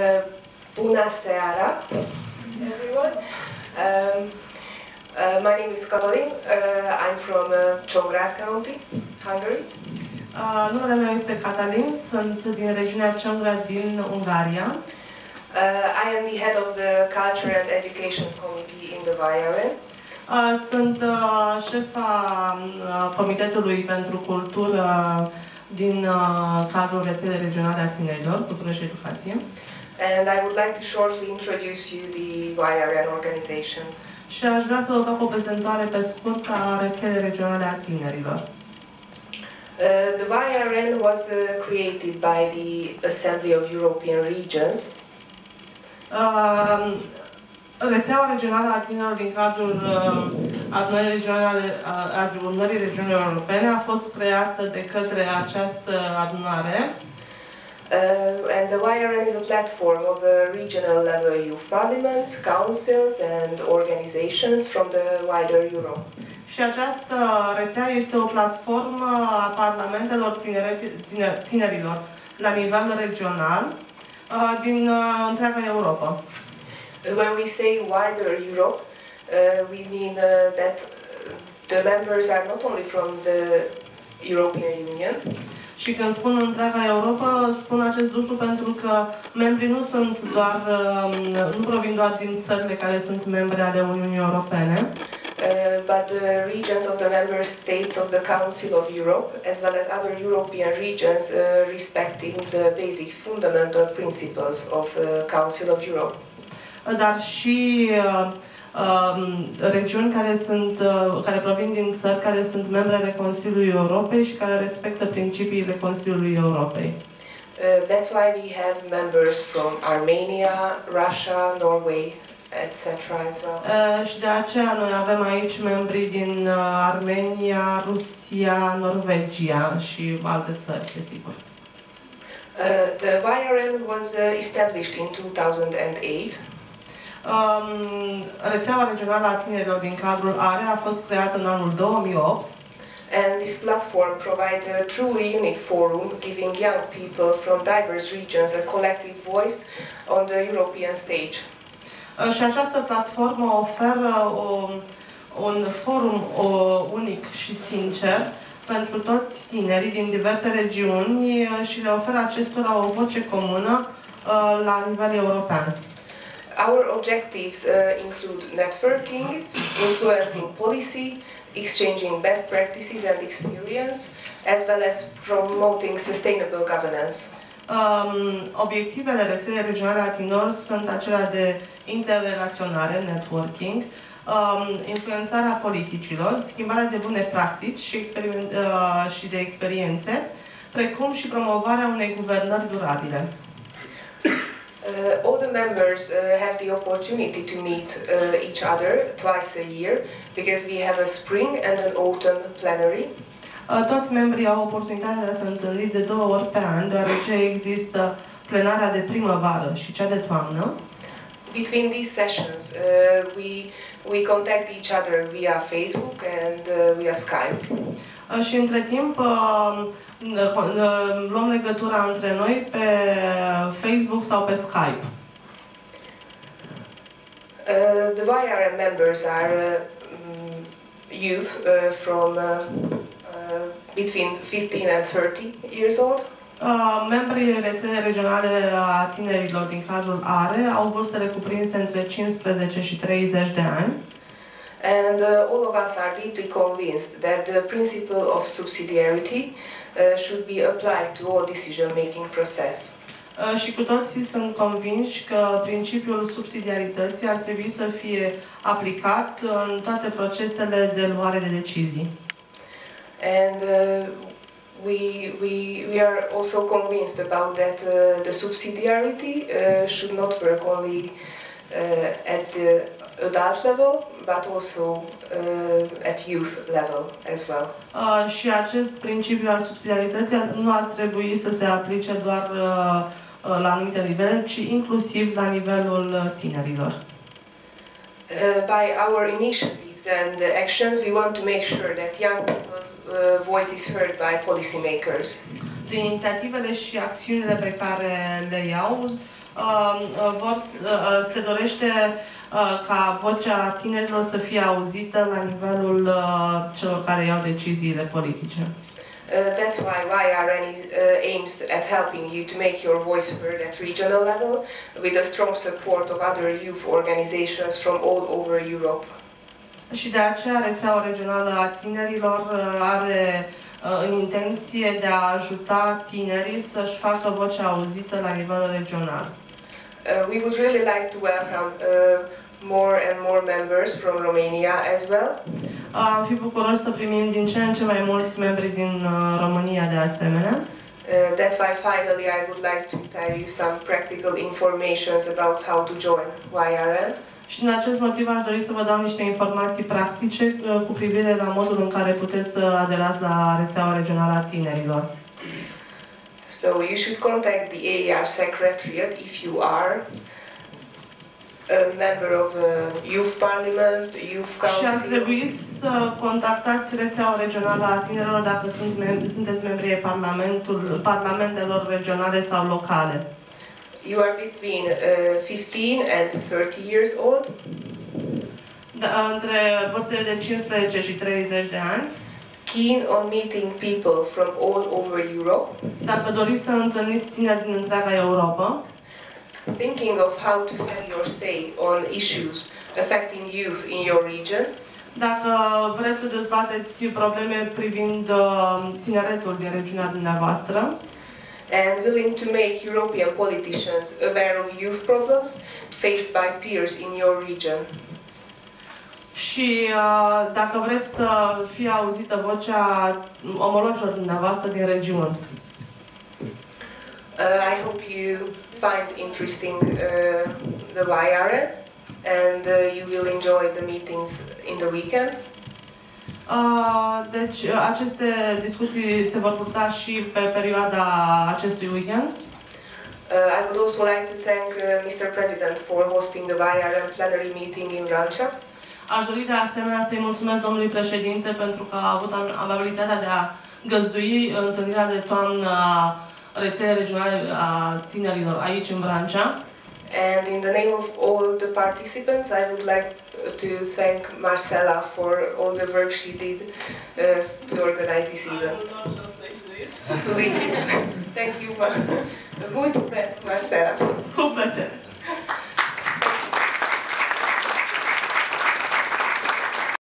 Uh, bună seara, everyone. Um, uh, my name is Katalin. Uh, I'm from uh, Csongrád County, Hungary. Uh, numele meu este Catalin, sunt din regiunea Ciongrat din Ungaria. Uh, I am the head of the Culture and Education Committee in the VIRN. Uh, sunt uh, șefa uh, Comitetului pentru Cultură din uh, cadrul rețelei regionale a tinerilor, cultură și educație. And I would like to shortly introduce you the VIRN organization. Și aș vrea să vă fac o prezentare pe scurt a rețelei regionale a tinerilor. Uh, the VIRN was uh, created by the Assembly of European Regions Uh, rețeaua regională a tinerilor din cadrul uh, adunării regionale, a adunării regiunilor europene a fost creată de către această adunare Uh, and the YRN is a platform of regional level youth parliaments, councils, and organizations from the wider Europe. Și această rețea este o platformă a parlamentelor tinere, tine, tinerilor la nivel regional uh, din uh, întreaga Europa. When we say wider Europe, uh, we mean uh, that the members are not only from the European Union, Și când spun întreaga Europa, spun acest lucru pentru că membrii nu sunt doar, uh, nu provin doar din țările care sunt membre ale Uniunii Europene, uh, but the regions of the member states of the Council of Europe, as well as other European regions uh, respecting the basic fundamental principles of uh, Council of Europe. dar și uh, um, regiuni care, sunt, uh, care provin din țări care sunt membre ale Consiliului Europei și care respectă principiile Consiliului Europei. Uh, that's why we have members from Armenia, Russia, Norway, etc. as well. Uh, și de aceea noi avem aici membri din uh, Armenia, Rusia, Norvegia și alte țări, desigur. Uh, the YRN was uh, established in 2008 Um, rețeaua regională a tinerilor din cadrul ARE a fost creată în anul 2008 and this platform provides a truly unique forum giving young people from diverse regions a collective voice on the European stage. Uh, și această platformă oferă o, un forum o, unic și sincer pentru toți tinerii din diverse regiuni uh, și le oferă acestora o voce comună uh, la nivel european. Our objectives uh, include networking, influencing policy, exchanging best practices and experience, as well as promoting sustainable governance. Um, obiectivele rețelei regionale a tinerilor sunt acelea de interrelaționare, networking, um, influențarea politicilor, schimbarea de bune practici și, experiment, uh, și de experiențe, precum și promovarea unei guvernări durabile. Uh, all the members uh, have the opportunity to meet uh, each other twice a year because we have a spring and an autumn plenary. Uh, Toți membrii au oportunitatea de a se întâlni de două ori pe an, deoarece există plenarea de primăvară și cea de toamnă. Between these sessions, uh, we we contact each other via Facebook and uh, via Skype. Uh, Și între timp uh, uh, luăm legătura între noi pe Facebook sau pe Skype. Uh, the YRM members are uh, mm, youth uh, from uh, uh, between 15 and 30 years old. Uh, Membrii rețelei regionale a tinerilor din cadrul ARE au vârstele cuprinse între 15 și 30 de ani. And uh, all of us are deeply convinced that the principle of subsidiarity uh, should be applied to all decision-making process. Uh, Și cu toții sunt convinși că principiul subsidiarității ar trebui să fie aplicat în toate procesele de luare de decizii. And uh, we, we, we are also convinced about that uh, the subsidiarity uh, should not work only uh, at the adult level, but also uh, at youth level as well. Uh, Și acest principiu al subsidiarității nu ar trebui să se aplice doar uh, uh, la anumite nivele, ci inclusiv la nivelul uh, tinerilor. Uh, by our initiatives and uh, actions, we want to make sure that young people's uh, voice is heard by policymakers. Prin inițiativele și acțiunile pe care le iau, uh, uh, vor, să- uh, se dorește uh, ca vocea tinerilor să fie auzită la nivelul uh, celor care iau deciziile politice. Uh, that's why YRN is, uh, aims at helping you to make your voice heard at regional level with the strong support of other youth organizations from all over Europe. Și de aceea rețeaua regională a tinerilor uh, are uh, în intenție de a ajuta tinerii să-și facă vocea auzită la nivel regional. Uh, we would really like to welcome uh, more and more members from Romania as well. Uh, Am fi bucuroși să primim din ce în ce mai mulți membri din uh, România de asemenea. Uh, that's why finally I would like to tell you some practical informations about how to join YRN. Și din acest motiv aș dori să vă dau niște informații practice uh, cu privire la modul în care puteți să aderați la rețeaua regională a tinerilor. So you should contact the AER Secretariat if you are a member of a youth parliament, youth Și ar council, trebui să contactați rețeaua regională a tinerilor dacă sunt mem- sunteți membri ai parlamentul, parlamentelor regionale sau locale. you are between uh, 15 and 30 years old, Da, între vârstele de 15 și 30 de ani. Keen on meeting people from all over Europe, Dacă doriți să întâlniți tineri din întreaga Europa, thinking of how to have your say on issues affecting youth in your region, dacă vreți să dezbateți probleme privind uh, tineretul din regiunea dumneavoastră, and willing to make European politicians aware of youth problems faced by peers in your region. Și uh, dacă vreți să fie auzită vocea omologilor dumneavoastră din regiuni. Uh, I hope you find interesting uh, the YRN and uh, you will enjoy the meetings in the weekend. Uh, deci, uh, aceste discuții se vor purta și pe perioada acestui weekend. Uh, I would also like to thank uh, Mr. President for hosting the YRN plenary meeting in Rancha. Aș dori de asemenea să-i mulțumesc domnului președinte pentru că a avut am- amabilitatea de a găzdui întâlnirea de toamnă a rețelei regionale a tinerilor aici în Vrancea. And in the name of all the participants, I would like to thank Marcela for all the work she did uh, to organize this event. To lead it. Thank you, Mar- Mulțumesc, Marcela. Cu plăcere!